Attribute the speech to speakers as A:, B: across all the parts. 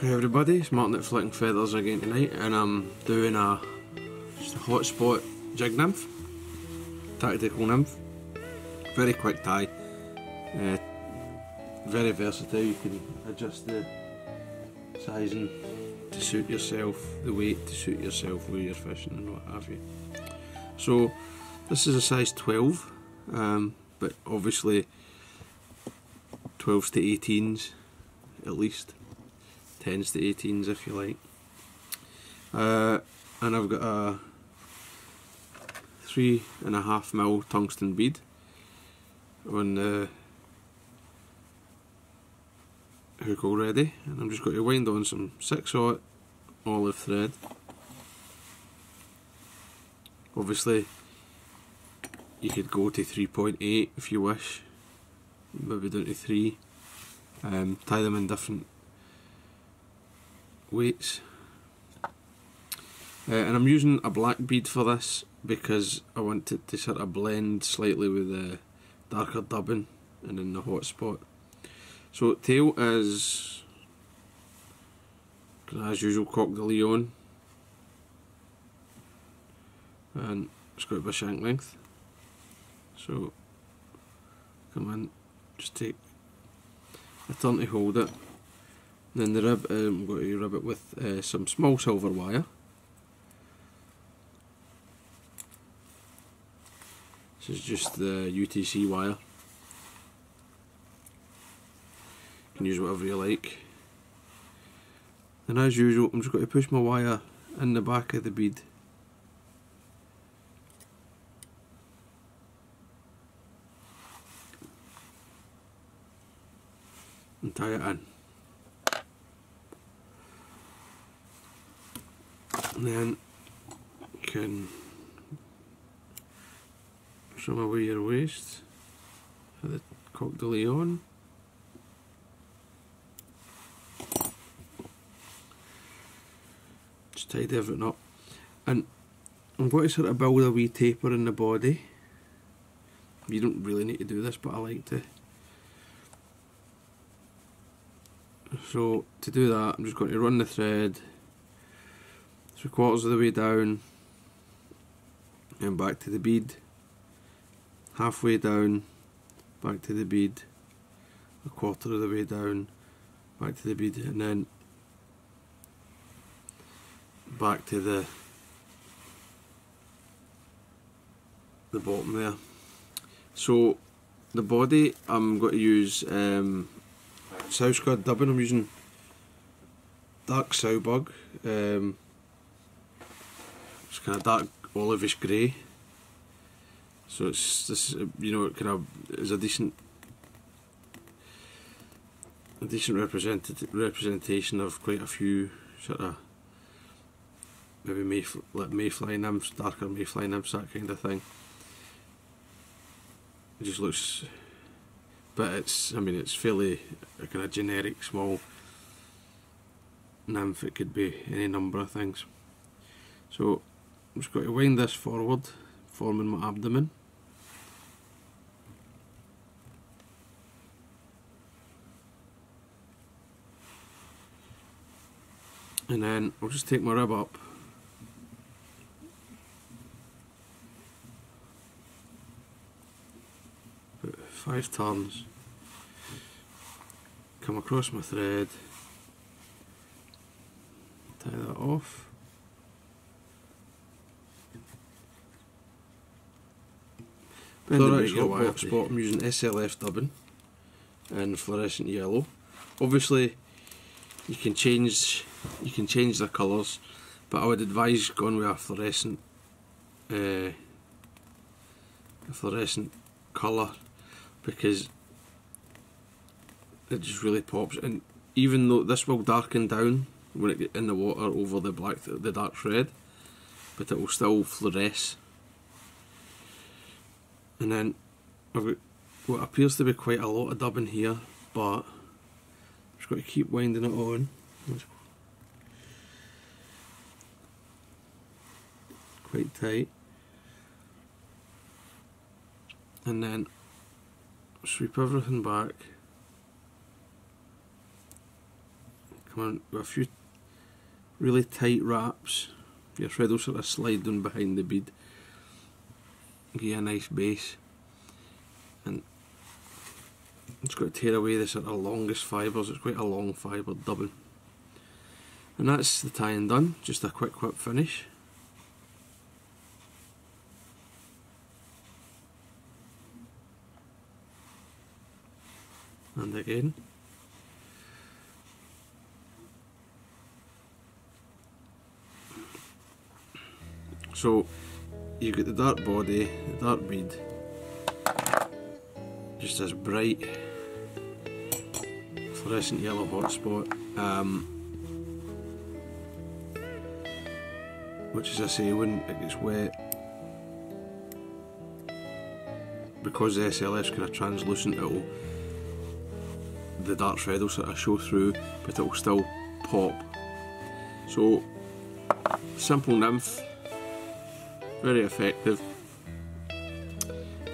A: Hey everybody, it's Martyn at Flicking Feathers again tonight and I'm doing a just a hotspot jig nymph, tactical nymph, very quick tie, uh, very versatile, you can adjust the sizing to suit yourself, the weight to suit yourself where you're fishing and what have you. So this is a size 12 um, but obviously 12s to 18s at least 10s to 18s if you like. Uh, and I've got a three and a half mil tungsten bead on the hook already. And I'm just going to wind on some 6 aught olive thread. Obviously you could go to 3.8 if you wish maybe down to 3 um, tie them in different weights. Uh, and I'm using a black bead for this because I want it to sort of blend slightly with the darker dubbing and in the hot spot. So tail is as usual Coq de Leon and it's got a shank length so come in just take a turn to hold it then the rib, um, I'm going to rub it with uh, some small silver wire. This is just the UTC wire. You can use whatever you like. And as usual, I'm just going to push my wire in the back of the bead. And tie it in. And then you can trim away your waste for the Coq de Leon. Just tidy everything up. And I'm going to sort of build a wee taper in the body. You don't really need to do this but I like to. So to do that I'm just going to run the thread three quarters of the way down and back to the bead. Halfway down back to the bead. A quarter of the way down back to the bead. And then back to the the bottom there. So the body I'm going to use um, Scud dubbing. I'm using dark Sowbug um, it's kind of dark olivish grey. So it's this, you know, it kind of is a decent, a decent representation of quite a few sort of maybe mayfly, like mayfly nymphs, darker mayfly nymphs, that kind of thing. It just looks, but it's, I mean, it's fairly a kind of generic small nymph. It could be any number of things. So I'm just going to wind this forward, forming my abdomen. And then I'll just take my rib up. About five turns. Come across my thread. Tie that off. Hot box spot, I'm using SLF dubbing and fluorescent yellow. Obviously you can change you can change the colours but I would advise going with a fluorescent uh, a fluorescent colour because it just really pops and even though this will darken down when it get in the water over the black the dark red but it will still fluoresce and then I've got what appears to be quite a lot of dubbing here, but I'm just going to keep winding it on. Quite tight. And then sweep everything back. come on with a few really tight wraps. Your thread will sort of slide down behind the bead. Give you a nice base. And it's got to tear away the sort of longest fibres, it's quite a long fibre dubbing. And that's the tying done, just a quick whip finish. And again. So you get the dark body, the dark bead, just this bright fluorescent yellow hotspot, um, which as I say when it gets wet, because the SLF kind of translucent, it'll the dark thread will sort of show through, but it will still pop. So simple nymph very effective.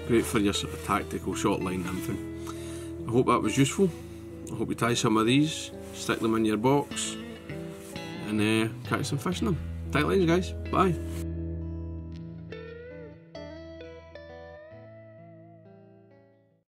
A: Great for your sort of tactical short line nymphing. I hope that was useful. I hope you tie some of these, stick them in your box, and uh, catch some fish in them. Tight lines, guys. Bye.